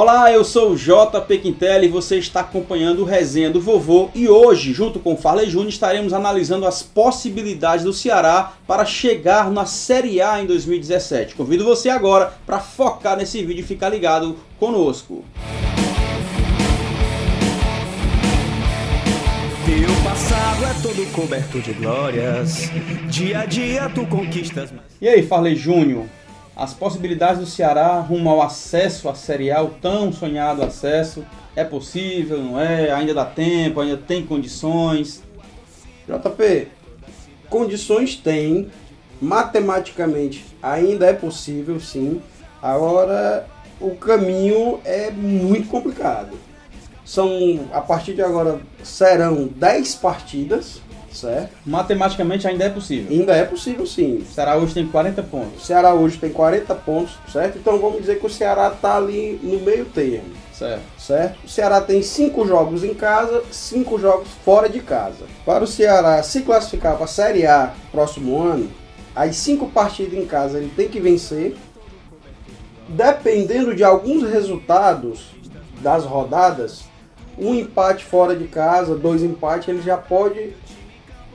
Olá, eu sou o JP Quintela e você está acompanhando o Resenha do Vovô e hoje, junto com o Farley Júnior, estaremos analisando as possibilidades do Ceará para chegar na Série A em 2017. Convido você agora para focar nesse vídeo e ficar ligado conosco. Teu passado é todo coberto de glórias. Dia a dia tu conquistas mais. E aí, Farley Júnior, as possibilidades do Ceará rumo ao acesso à Série A, o tão sonhado acesso, é possível, não é? Ainda dá tempo, ainda tem condições. JP, condições tem, matematicamente ainda é possível, sim. Agora, o caminho é muito complicado. São, a partir de agora, serão 10 partidas, certo? Matematicamente ainda é possível. Ainda é possível, sim. O Ceará hoje tem 40 O pontos, Ceará hoje tem 40 pontos, certo? Então vamos dizer que o Ceará está ali no meio termo, certo? certo? O Ceará tem 5 jogos em casa, 5 jogos fora de casa. Para o Ceará se classificar para a Série A próximo ano, as 5 partidas em casa ele tem que vencer. Dependendo de alguns resultados das rodadas, um empate fora de casa, dois empates, ele já pode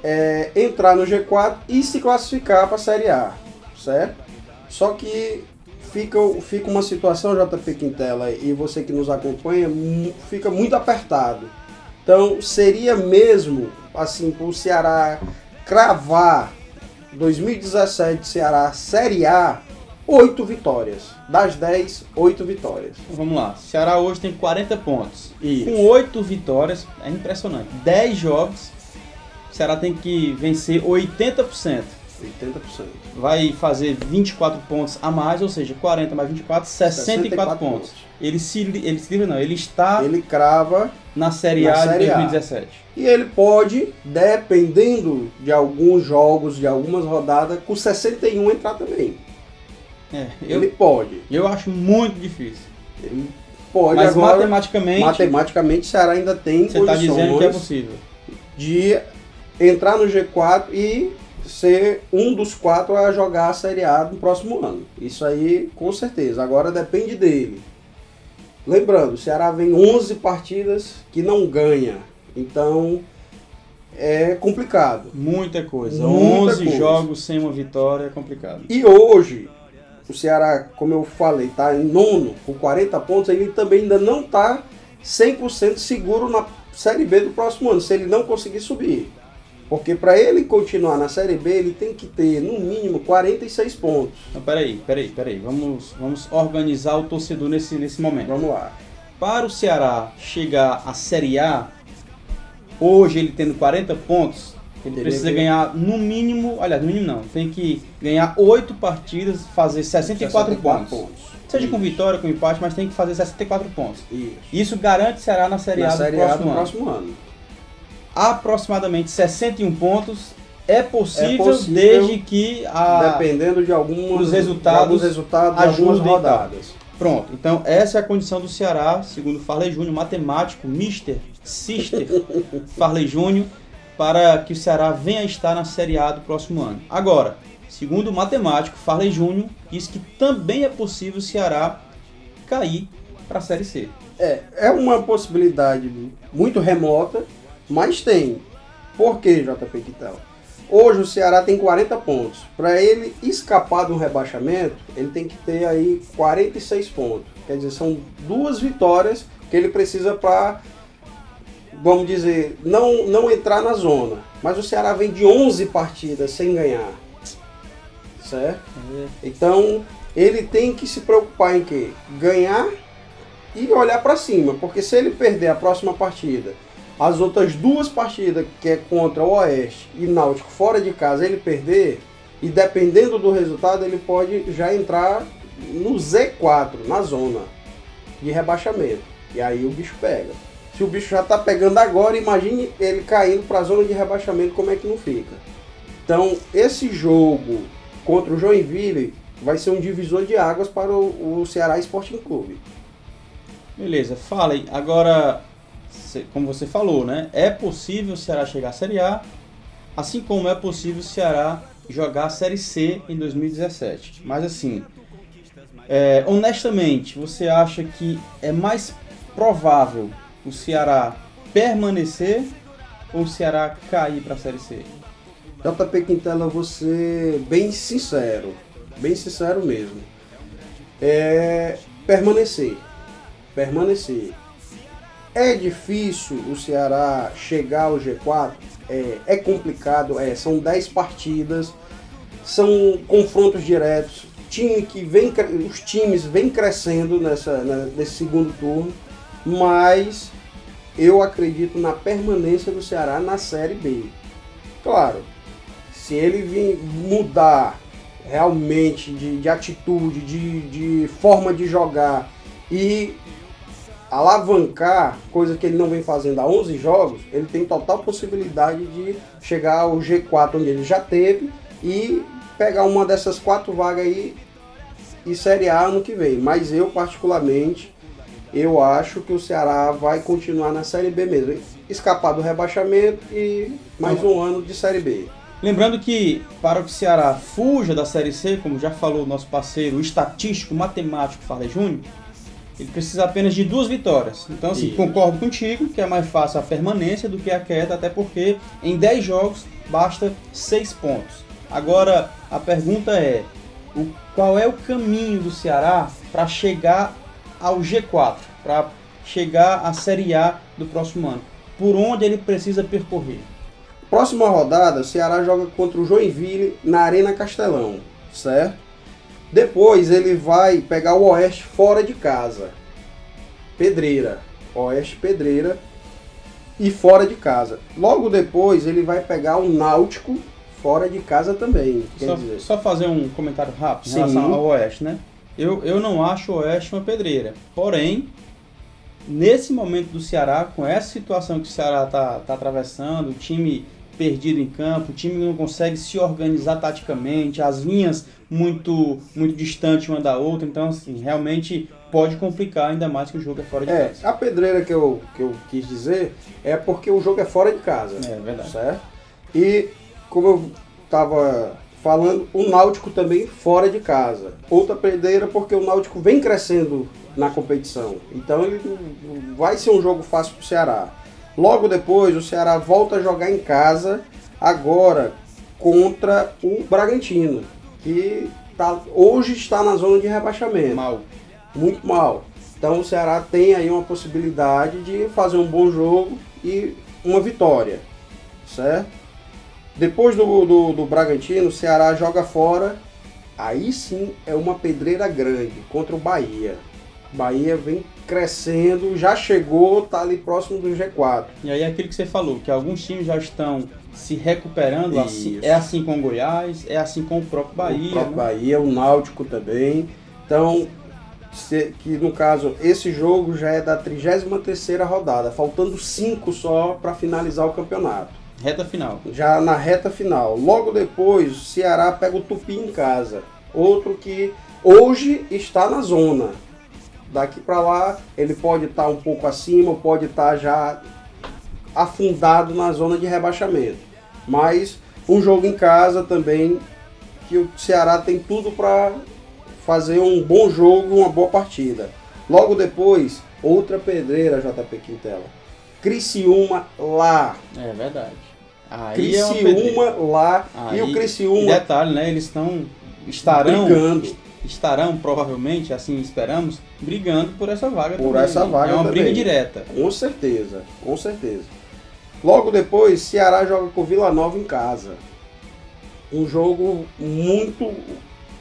é, entrar no G4 e se classificar para a Série A, certo? Só que fica, fica uma situação, JP Quintela, e você que nos acompanha, fica muito apertado. Então, seria mesmo, assim, para o Ceará cravar 2017 Ceará Série A, 8 vitórias. Das 10, 8 vitórias. Então, vamos lá. Ceará hoje tem 40 pontos. Isso. Com 8 vitórias, é impressionante. 10 jogos, o Ceará tem que vencer 80%. 80%. Vai fazer 24 pontos a mais, ou seja, 40 mais 24, 64, 64 pontos. pontos. Ele se, ele se livra, não, ele está Ele crava na Série Na A de Série A. 2017. E ele pode, dependendo de alguns jogos, de algumas rodadas, com 61 entrar também. É, Ele eu, pode. eu acho muito difícil. Ele pode Mas agora. matematicamente, matematicamente, o Ceará ainda tem você está dizendo que é possível. de entrar no G4 e ser um dos quatro a jogar a Série A no próximo ano. Isso aí, com certeza. Agora depende dele. Lembrando, o Ceará vem 11 partidas que não ganha. Então, é complicado. Muita coisa. Muita 11 coisa. jogos sem uma vitória é complicado. E hoje, o Ceará, como eu falei, está em nono com 40 pontos, ele também ainda não está 100% seguro na Série B do próximo ano, se ele não conseguir subir. Porque para ele continuar na Série B, ele tem que ter no mínimo 46 pontos. Então, peraí, peraí, peraí. Vamos, vamos organizar o torcedor nesse, nesse momento. Vamos lá. Para o Ceará chegar à Série A, hoje ele tendo 40 pontos, ele Teria precisa que- ganhar no mínimo, aliás, no mínimo não, tem que ganhar 8 partidas, fazer 64, 64 pontos. Seja com Isso. vitória, com empate, mas tem que fazer 64 pontos. Isso. Isso garante o Ceará na Série Na A do Série A próximo do ano. próximo ano. Aproximadamente 61 pontos é possível, É possível, desde que a... Dependendo de alguns os resultados alguns resultados, de algumas ajudem tal. rodadas. Pronto, então essa é a condição do Ceará, segundo Farley Júnior, matemático, Mister, Sister Farley Júnior, para que o Ceará venha a estar na Série A do próximo ano. Agora, segundo o matemático Farley Júnior, diz que também é possível o Ceará cair para a Série C. É, é uma possibilidade muito remota, mas tem. Por que, JP Quintela? Hoje o Ceará tem 40 pontos. Para ele escapar do rebaixamento, ele tem que ter aí 46 pontos. Quer dizer, são duas vitórias que ele precisa para, vamos dizer, não, não entrar na zona. Mas o Ceará vem de 11 partidas sem ganhar. Certo? Então, ele tem que se preocupar em quê? Ganhar e olhar para cima, porque se ele perder a próxima partida, as outras duas partidas que é contra o Oeste e Náutico fora de casa, ele perder, e dependendo do resultado, ele pode já entrar no Z4, na zona de rebaixamento. E aí o bicho pega. Se o bicho já tá pegando agora, imagine ele caindo para a zona de rebaixamento, como é que não fica. Então, esse jogo contra o Joinville vai ser um divisor de águas para o, o Ceará Sporting Clube. Beleza, fala aí. Agora, como você falou, né? É possível o Ceará chegar à Série A, assim como é possível o Ceará jogar a Série C em 2017. Mas assim, É, honestamente, você acha que é mais provável o Ceará permanecer ou o Ceará cair para a Série C? JP Quintela, você bem sincero, bem sincero mesmo. É permanecer, permanecer. É difícil o Ceará chegar ao G4? É, é complicado, é, são 10 partidas, são confrontos diretos, time que vem, os times vêm crescendo nessa, nesse segundo turno, mas eu acredito na permanência do Ceará na Série B. Claro, se ele vir mudar realmente de, de atitude, de, de forma de jogar e alavancar, coisa que ele não vem fazendo há 11 jogos, ele tem total possibilidade de chegar ao G4 onde ele já teve e pegar uma dessas quatro vagas aí e Série A ano que vem. Mas eu, particularmente, eu acho que o Ceará vai continuar na Série B mesmo. Escapar do rebaixamento e mais um ano de Série B. Lembrando que para que o Ceará fuja da Série C, como já falou o nosso parceiro, o estatístico, matemático Farley Júnior, ele precisa apenas de duas vitórias. Então, assim, Isso. concordo contigo que é mais fácil a permanência do que a queda, até porque em 10 jogos basta 6 pontos. Agora, a pergunta é: o, qual é o caminho do Ceará para chegar ao G4, para chegar à Série A do próximo ano? Por onde ele precisa percorrer? Próxima rodada, o Ceará joga contra o Joinville na Arena Castelão, certo? Depois ele vai pegar o Oeste fora de casa. Pedreira. Oeste Pedreira e fora de casa. Logo depois ele vai pegar o Náutico fora de casa também. Só, só, fazer um comentário rápido Sim. em relação ao Oeste, né? Eu, eu não acho o Oeste uma pedreira. Porém, nesse momento do Ceará, com essa situação que o Ceará está tá atravessando, o time perdido em campo, o time não consegue se organizar taticamente, as linhas muito muito distantes uma da outra, então assim, realmente pode complicar ainda mais que o jogo é fora de é, casa. A pedreira que eu, que eu quis dizer é porque o jogo é fora de casa. É verdade. Certo? E como eu estava falando, o Náutico também fora de casa. Outra pedreira porque o Náutico vem crescendo na competição. Então ele vai ser um jogo fácil para o Ceará. Logo depois, o Ceará volta a jogar em casa, agora contra o Bragantino, que tá, hoje está na zona de rebaixamento. Mal. Muito mal. Então o Ceará tem aí uma possibilidade de fazer um bom jogo e uma vitória, certo? Depois do, do, do Bragantino, o Ceará joga fora. Aí sim é uma pedreira grande contra o Bahia. Bahia vem crescendo, já chegou, tá ali próximo do G4. E aí é aquilo que você falou, que alguns times já estão se recuperando, assim, é assim com o Goiás, é assim com o próprio Bahia. O próprio né? Bahia, o Náutico também. Então, se, que no caso, esse jogo já é da 33 rodada, faltando 5 só para finalizar o campeonato. Reta final. Já na reta final. Logo depois, o Ceará pega o Tupi em casa. Outro que hoje está na zona. Daqui para lá, ele pode estar tá um pouco acima, pode estar tá já afundado na zona de rebaixamento. Mas um jogo em casa também que o Ceará tem tudo para fazer um bom jogo, uma boa partida. Logo depois, outra pedreira JP Quintela. Criciúma lá. É verdade. Aí é Criciúma é lá Aí, e o Criciúma. Detalhe, né? Eles estão estarão brigando. Estarão provavelmente, assim esperamos, brigando por essa vaga. Por também, essa vaga. É uma também. briga direta. Com certeza, com certeza. Logo depois, Ceará joga com Vila Nova em casa. Um jogo muito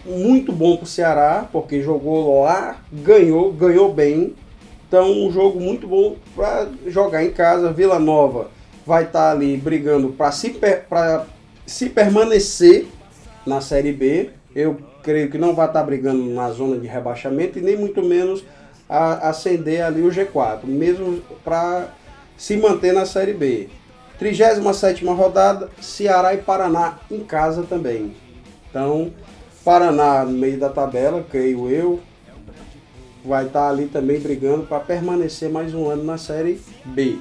muito bom para o Ceará, porque jogou lá, ganhou, ganhou bem. Então, um jogo muito bom para jogar em casa. Vila Nova vai estar tá ali brigando para se, pra se permanecer na Série B. Eu creio que não vai estar brigando na zona de rebaixamento e nem muito menos a, acender ali o G4, mesmo para se manter na Série B. 37 rodada, Ceará e Paraná em casa também. Então, Paraná no meio da tabela, creio eu, vai estar ali também brigando para permanecer mais um ano na Série B.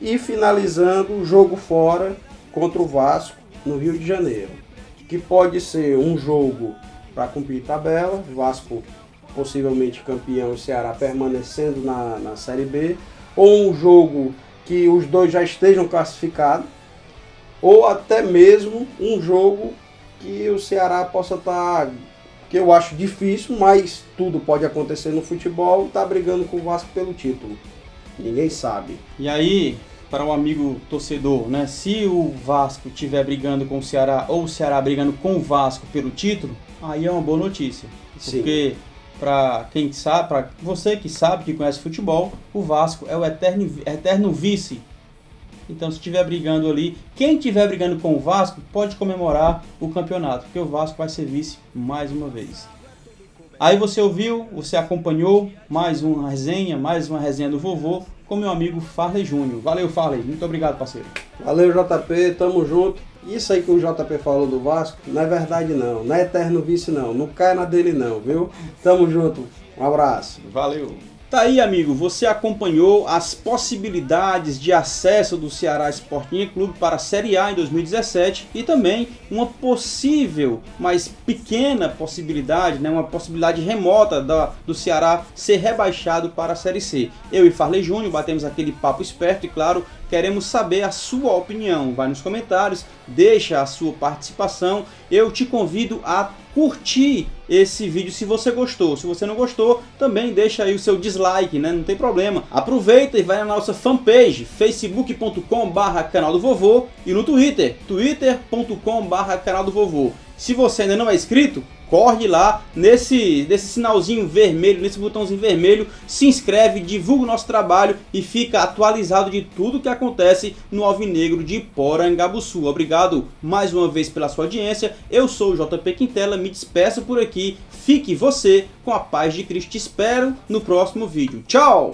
E finalizando o jogo fora contra o Vasco no Rio de Janeiro, que pode ser um jogo para cumprir tabela, Vasco possivelmente campeão, o Ceará permanecendo na, na Série B, ou um jogo que os dois já estejam classificados, ou até mesmo um jogo que o Ceará possa estar, tá, que eu acho difícil, mas tudo pode acontecer no futebol, tá brigando com o Vasco pelo título. Ninguém sabe. E aí, para o um amigo torcedor, né? Se o Vasco estiver brigando com o Ceará ou o Ceará brigando com o Vasco pelo título, aí é uma boa notícia. Porque para quem sabe, para você que sabe, que conhece futebol, o Vasco é o eterno, eterno vice. Então, se estiver brigando ali, quem estiver brigando com o Vasco pode comemorar o campeonato, porque o Vasco vai ser vice mais uma vez. Aí você ouviu, você acompanhou mais uma resenha, mais uma resenha do vovô com meu amigo Farley Júnior. Valeu, Farley. Muito obrigado, parceiro. Valeu, JP. Tamo junto. Isso aí que o JP falou do Vasco, não é verdade não. Não é eterno vice não. Não cai na dele não, viu? Tamo junto. Um abraço. Valeu. Tá aí, amigo, você acompanhou as possibilidades de acesso do Ceará Sporting Clube para a Série A em 2017 e também uma possível, mas pequena possibilidade, né, uma possibilidade remota da, do Ceará ser rebaixado para a Série C. Eu e Farley Júnior batemos aquele papo esperto e, claro, queremos saber a sua opinião. Vai nos comentários, deixa a sua participação. Eu te convido a curtir esse vídeo se você gostou. Se você não gostou, também deixa aí o seu dislike, né? Não tem problema. Aproveita e vai na nossa fanpage facebook.com/barra canal do vovô e no Twitter twitter.com/barra canal do vovô. Se você ainda não é inscrito, corre lá nesse, nesse sinalzinho vermelho, nesse botãozinho vermelho, se inscreve, divulga o nosso trabalho e fica atualizado de tudo que acontece no Alvinegro de Porangabuçu. Obrigado mais uma vez pela sua audiência. Eu sou o JP Quintela, me despeço por aqui. Fique você com a paz de Cristo. Te espero no próximo vídeo. Tchau!